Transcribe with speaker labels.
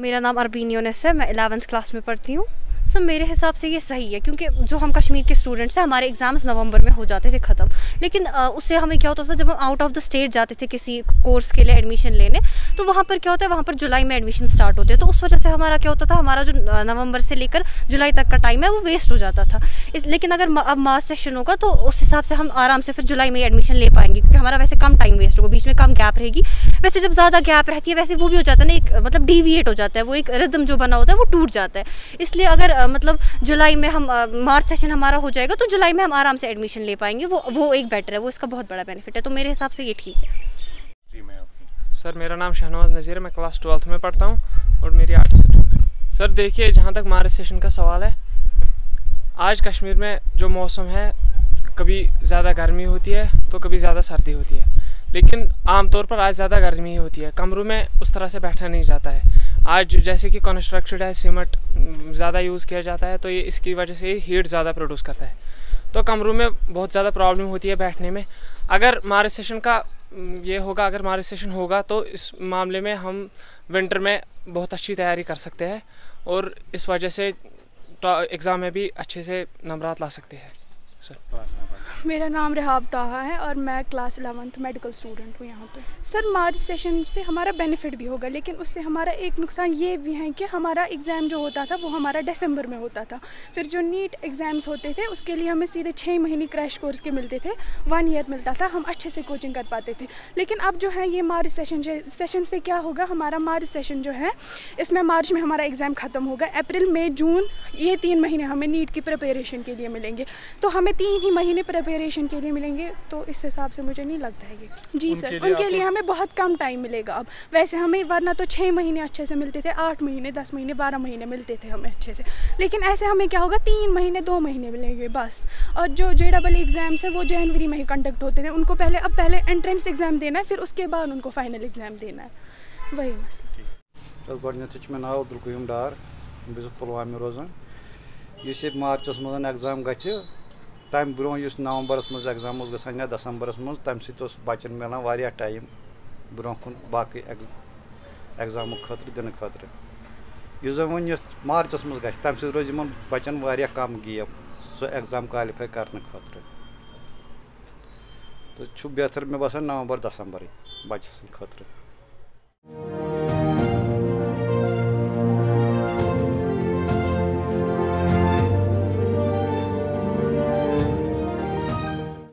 Speaker 1: मेरा नाम अरबीन यूनिस है, मैं एलेवंथ क्लास में पढ़ती हूँ। सर मेरे हिसाब से ये सही है, क्योंकि जो हम कश्मीर के स्टूडेंट्स हैं, हमारे एग्ज़ाम्स नवंबर में हो जाते थे ख़त्म। लेकिन उससे हमें क्या होता था, जब हम आउट ऑफ़ द स्टेट जाते थे किसी कोर्स के लिए एडमिशन लेने तो वहाँ पर क्या होता है, वहाँ पर जुलाई में एडमिशन स्टार्ट होते हैं। तो उस वजह से हमारा क्या होता था, हमारा जो नवंबर से लेकर जुलाई तक का टाइम है, वो वेस्ट हो जाता था। इस, लेकिन अगर अब मार्च सेशन होगा तो उस हिसाब से हम आराम से फिर जुलाई में एडमिशन ले पाएँगे, क्योंकि हमारा वैसे कम टाइम वेस्ट होगा, बीच में कम गैप रहेगी। वैसे जब ज़्यादा गैप रहती है, वैसे वो भी हो जाता है ना, एक मतलब डिविएट हो जाता है, वो एक रिदम जो बना होता है, वो टूट जाता है। इसलिए अगर मतलब जुलाई में हम मार्च सेशन हमारा हो जाएगा तो जुलाई में हम आराम से एडमिशन ले पाएँगे, वो वो एक बेटर है, वो इसका बहुत बड़ा बेनिफिट है। तो मेरे हिसाब से ये ठीक है।
Speaker 2: सर, मेरा नाम शहनवाज नज़ीर है, मैं क्लास ट्वेल्थ में पढ़ता हूँ और मेरी आर्ट स्ट्रीम है। सर, देखिए, जहाँ तक मार्च सेशन का सवाल है, आज कश्मीर में जो मौसम है, कभी ज़्यादा गर्मी होती है तो कभी ज़्यादा सर्दी होती है। लेकिन आमतौर पर आज ज़्यादा गर्मी ही होती है। कमरों में उस तरह से बैठा नहीं जाता है। आज जैसे कि कंस्ट्रक्टेड है सीमेंट ज़्यादा यूज़ किया जाता है तो ये इसकी वजह से ही हीट ज़्यादा प्रोड्यूस करता है। तो कमरों में बहुत ज़्यादा प्रॉब्लम होती है बैठने में। अगर मार्च सेशन का ये होगा, अगर हमारा सेशन होगा तो इस मामले में हम विंटर में बहुत अच्छी तैयारी कर सकते हैं और इस वजह से एग्ज़ाम में भी अच्छे से नंबरात ला सकते हैं।
Speaker 3: सर मेरा नाम रेहाब ताहा है और मैं क्लास इलेवंथ मेडिकल स्टूडेंट हूँ यहाँ पे। सर मार्च सेशन से हमारा बेनिफिट भी होगा, लेकिन उससे हमारा एक नुकसान ये भी है कि हमारा एग्ज़ाम जो होता था, वो हमारा दिसंबर में होता था। फिर जो नीट एग्ज़ाम्स होते थे, उसके लिए हमें सीधे छः महीने क्रैश कोर्स के मिलते थे। वन ईयर मिलता था, हम अच्छे से कोचिंग कर पाते थे। लेकिन अब जो है, ये मार्च सेशन सेशन से क्या होगा, हमारा मार्च सेशन जो है, इसमें मार्च में हमारा एग्ज़ाम ख़त्म होगा। अप्रैल मई जून ये तीन महीने हमें नीट की प्रिपरेशन के लिए मिलेंगे। तो हमें तीन ही महीने प्रिपरेशन के लिए मिलेंगे तो इस हिसाब से मुझे नहीं लगता है ये। जी सर उनके लिए हमें बहुत कम टाइम मिलेगा अब। वैसे हमें वरना तो छः महीने अच्छे से मिलते थे आठ महीने दस महीने बारह महीने मिलते थे हमें अच्छे से। लेकिन ऐसे हमें क्या होगा तीन महीने दो महीने मिलेंगे बस। और जो जे डबल एग्ज़ाम्स हैं वो जनवरी में ही कंडक्ट होते थे। उनको पहले अब पहले एंट्रेंस एग्ज़ाम देना है फिर उसके बाद उनको फाइनल एग्ज़ाम देना है। वही मसला
Speaker 4: गडनथ मे नाव अब्दुल डार। पुलवाम रोजान इस मार्चस मज एग्ज़ाम ग तम ब्रो नवंबरस मज एग्ज़ाम गसान या दसंबरस मज तम सचन मिलान वारिया टाइम ब्रो कुन बाकी एग्ज़ाम खतर दिन खतर इस वन मार्चस मज ग तम रोज बचन वारिया कम गैप सो एग्ज़ाम क्वालिफाई करने खतर तो बेहतर मे बसान नवंबर दसंबर बच्चे खतर